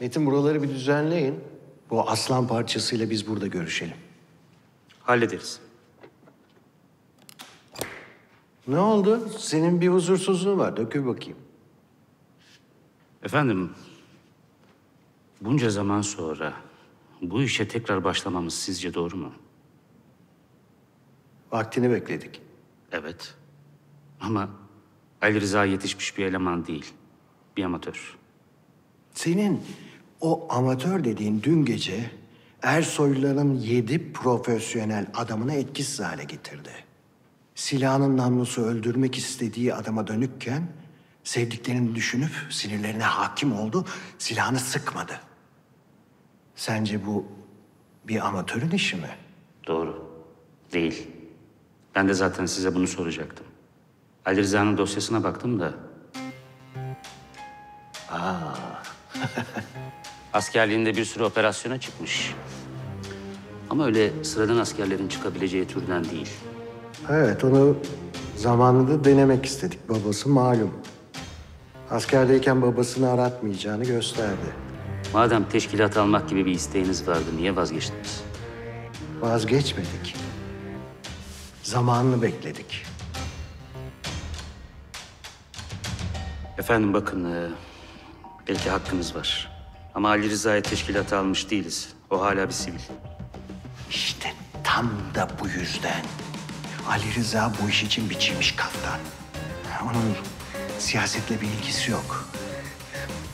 Metin buraları bir düzenleyin. Bu aslan parçasıyla biz burada görüşelim. Hallederiz. Ne oldu? Senin bir huzursuzluğun var. Dökül bakayım. Efendim, bunca zaman sonra bu işe tekrar başlamamız sizce doğru mu? Vaktini bekledik. Evet. Ama Ali Rıza yetişmiş bir eleman değil. Bir amatör. Senin o amatör dediğin dün gece Ersoyluların yedi profesyonel adamını etkisiz hale getirdi. Silahının namlusu öldürmek istediği adama dönükken sevdiklerini düşünüp sinirlerine hakim oldu, silahını sıkmadı. Sence bu bir amatörün işi mi? Doğru. Değil. Ben de zaten size bunu soracaktım. Ali Rıza'nın dosyasına baktım da... Askerliğinde bir sürü operasyona çıkmış. Ama öyle sıradan askerlerin çıkabileceği türden değil. Evet, onu zamanında denemek istedik. Babası malum. Askerdeyken babasını aratmayacağını gösterdi. Madem teşkilat almak gibi bir isteğiniz vardı, niye vazgeçtiniz? Vazgeçmedik. Zamanını bekledik. Efendim bakın, e, belki hakkınız var. Ama Ali Rıza'yı teşkilata almış değiliz. O hala bir sivil. İşte tam da bu yüzden Ali Rıza bu iş için biçilmiş kaftan. Onun siyasetle bir ilgisi yok.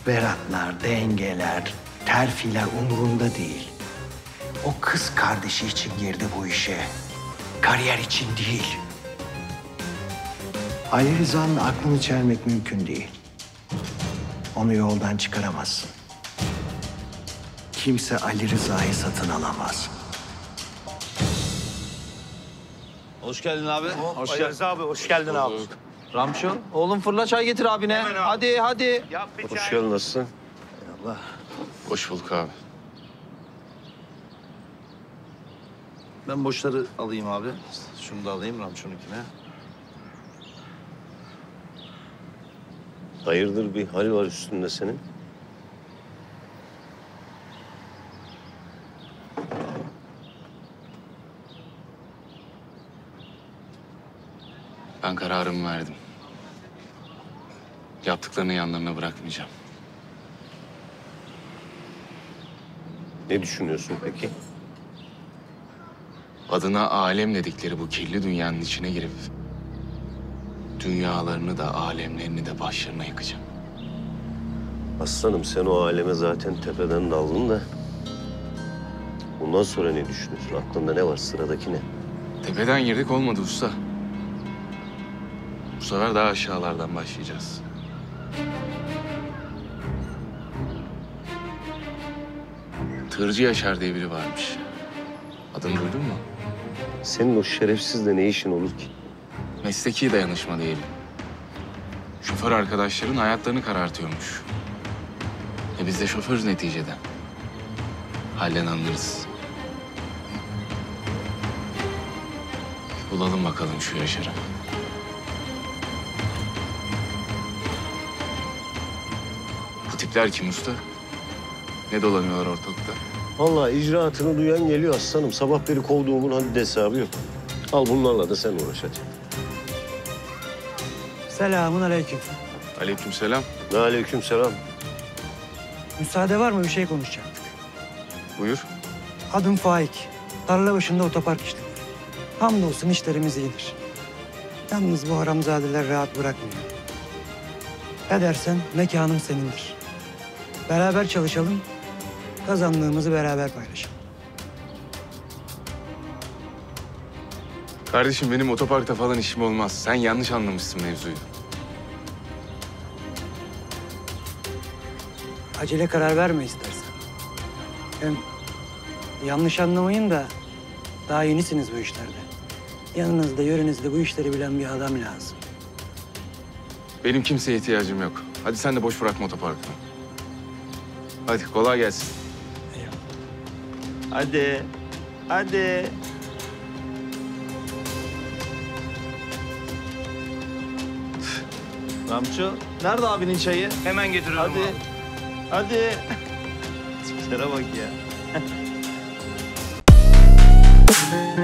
Beratlar, dengeler, terfiler umurunda değil. O kız kardeşi için girdi bu işe. Kariyer için değil. Ali Rıza'nın aklını çelmek mümkün değil. Onu yoldan çıkaramazsın. Kimse Ali Rıza'yı satın alamaz. Hoş geldin abi. Hoş geldin abi, hoş geldin abi. Ramço, oğlum fırla çay getir abine. Hadi hadi. Hoş geldin, nasılsın? Hoş bulduk abi. Ben boşları alayım abi. Şunu da alayım Ramço'nunkine. Hayırdır bir hal var üstünde senin? Ben kararımı verdim. Yaptıklarını yanlarına bırakmayacağım. Ne düşünüyorsun peki? Adına alem dedikleri bu kirli dünyanın içine girip... ...dünyalarını da alemlerini de başlarına yıkacağım. Aslanım sen o aleme zaten tepeden daldın da... Bundan sonra ne düşünüyorsun? Aklında ne var? Sıradaki ne? Tepeden girdik olmadı usta. Bu sefer daha aşağılardan başlayacağız. Tırcı Yaşar diye biri varmış. Adını duydun mu? Senin o şerefsizle ne işin olur ki? Mesleki dayanışma diyelim. Şoför arkadaşların hayatlarını karartıyormuş. E biz de şoförüz neticede. Halden anlarız. Bulalım bakalım şu Yaşar'ı. Bu tipler kim usta? Ne dolanıyorlar ortalıkta? Vallahi icraatını duyan geliyor aslanım. Sabah beri kovduğumun haddi hesabı yok. Al bunlarla da sen uğraş hadi. Selamun aleyküm. Aleykümselam. Ve aleyküm selam. Müsaade var mı bir şey konuşacaktık. Buyur. Adım Faik. Tarla başında otopark işlemi. Hamdolsun işlerimiz iyidir. Yalnız bu haramzadeler rahat bırakmıyor. Ne dersen mekanım senindir. Beraber çalışalım, kazandığımızı beraber paylaşalım. Kardeşim benim otoparkta falan işim olmaz. Sen yanlış anlamışsın mevzuyu. Acele karar verme istersen. Hem yanlış anlamayın da daha yenisiniz bu işlerde. Yanınızda, yörenizde bu işleri bilen bir adam lazım. Benim kimseye ihtiyacım yok. Hadi sen de boş bırakma otoparkını. Hadi kolay gelsin. Hadi. Hadi. Ramço, nerede abinin çayı? Hemen getiriyorum Hadi. Hadi. hareketlere bak ya.